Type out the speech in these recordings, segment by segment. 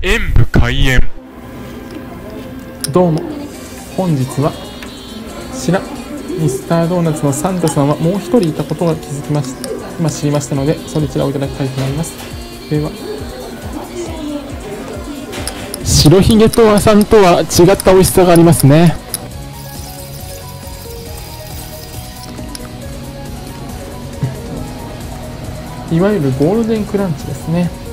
演武開演。どうも。本日は白ミスタードーナツのサンタさんはもう一人いたことが気づきました今知りましたのでそちらをいただきたいと思います。では。白ひげとわさんとは違った美味しさがありますねいわゆるゴールデンクランチですね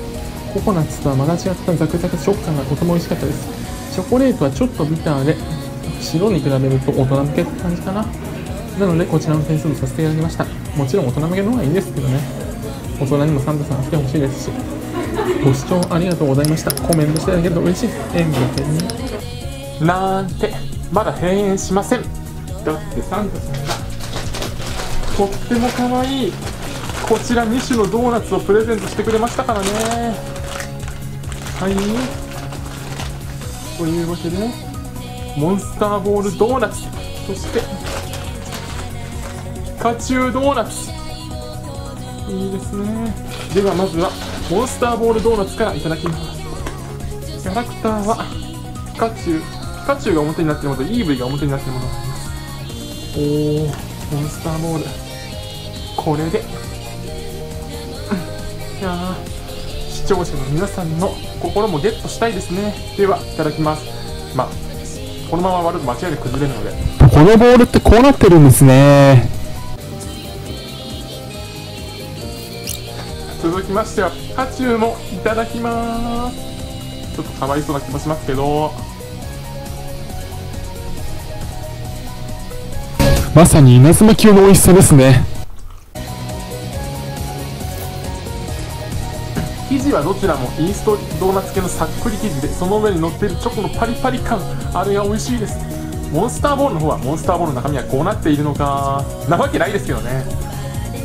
ココナッツとはまた違ったザクザク食感がとても美味しかったです。チョコレートはちょっとビターで白に比べると大人向けって感じかな。なのでこちらの点数とさせていただきました。もちろん大人向けの方がいいんですけどね。大人にもサンタさん来てほしいですし。ご視聴ありがとうございました。コメントしていただけると嬉しい。演舞天なんてまだ閉園しません。だってサンタさんがとっても可愛い。こちら2種のドーナツをプレゼントしてくれましたからね。はいというわけでモンスターボールドーナツ。そしてピカチュウドーナツ。いいですね。ではまずはモンスターボールドーナツからいただきます。キャラクターはピカチュウ。ピカチュウが表になっているものとイーブイが表になっているものがあります。おーモンスターボール。これで。いやー。視聴者の皆さんの心もゲットしたいですね。ではいただきます。まあこのまま割ると間違いなく崩れるので。このボールってこうなってるんですね。続きましてはピカチュウもいただきます。ちょっとかわいそうな気もしますけど。まさに稲妻級の美味しさですね生地はどちらもイーストドーナツ系のさっくり生地でその上に乗っているチョコのパリパリ感あれが美味しいです。モンスターボールの方はモンスターボールの中身はこうなっているのかなわけないですけどね。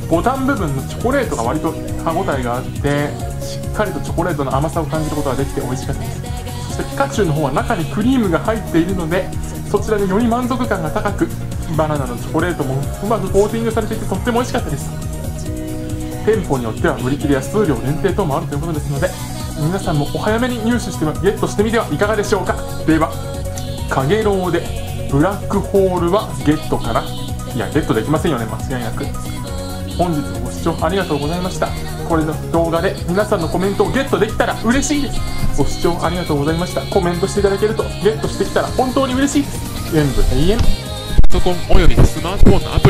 ボタン部分のチョコレートが割と歯ごたえがあってしっかりとチョコレートの甘さを感じることができて美味しかったです。そしてピカチュウの方は中にクリームが入っているのでそちらでより満足感が高くバナナのチョコレートもうまくコーティングされていてとっても美味しかったです。店舗によっては売り切れや数量限定等もあるということですので皆さんもお早めに入手してゲットしてみてはいかがでしょうか。ではかげろうでブラックホールはゲットかないやゲットできませんよね間違いなく。本日もご視聴ありがとうございました。これの動画で皆さんのコメントをゲットできたら嬉しいです。ご視聴ありがとうございました。コメントしていただけるとゲットしてきたら本当に嬉しいです。全部永遠。パソコンおよびスマートフォンのアプリ